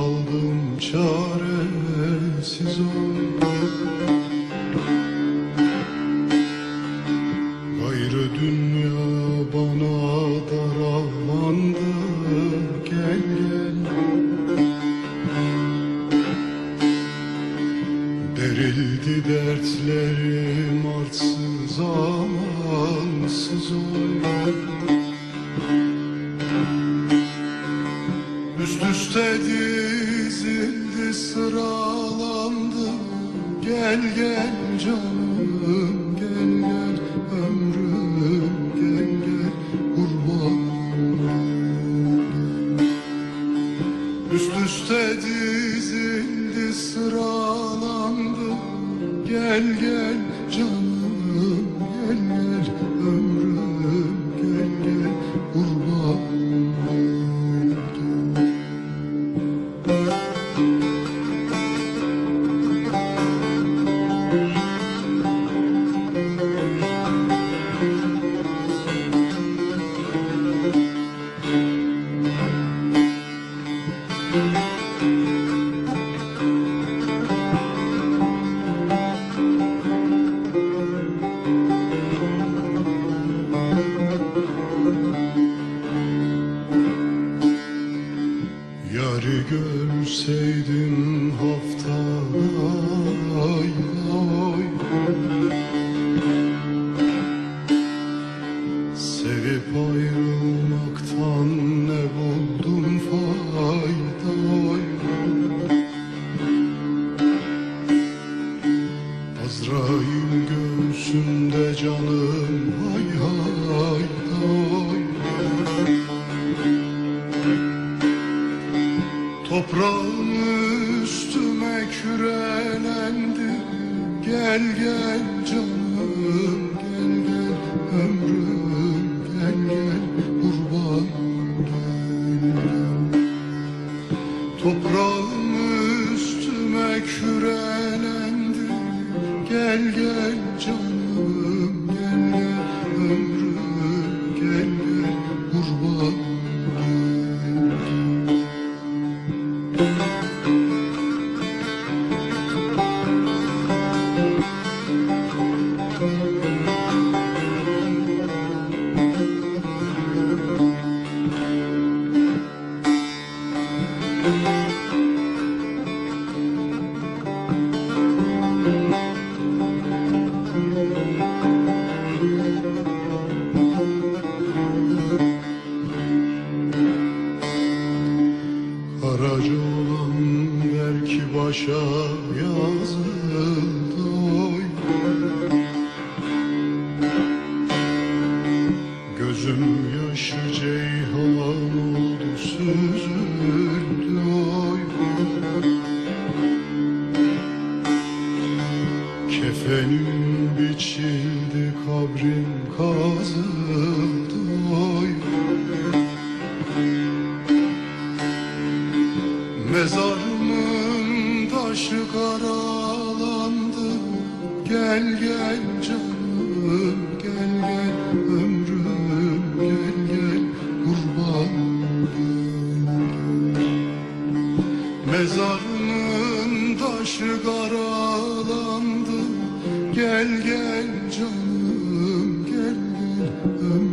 kaldım çaresiz oldum Gayrı dünya bana daralmandı gel gel. Derildi dertlerim artsız amansız oldum üste dizildi sıralandı. Gel gel canım gel gel ömrüm gel gel kurban Üst üste dizildi sıralandı. Gel gel canım gel gel ömrüm Yarı görseydim ay. Sevip ayrılmaktan ne buldum fayda ay. Azrail göğsümde canım ay ay ay Toprağın üstüme kürelendi Gel gel canım gel gel ömrüm gel gel kurban gel gel Toprağın üstüme kürelendi Gel gel canım başa biçildi kabrim kazıldı. Oy Mezarımın taşı karalandı. Gel gel canım gel gel ömrüm gel gel kurban Mezarımın taşı karalandı Gel gel canım gel gel. ömrüm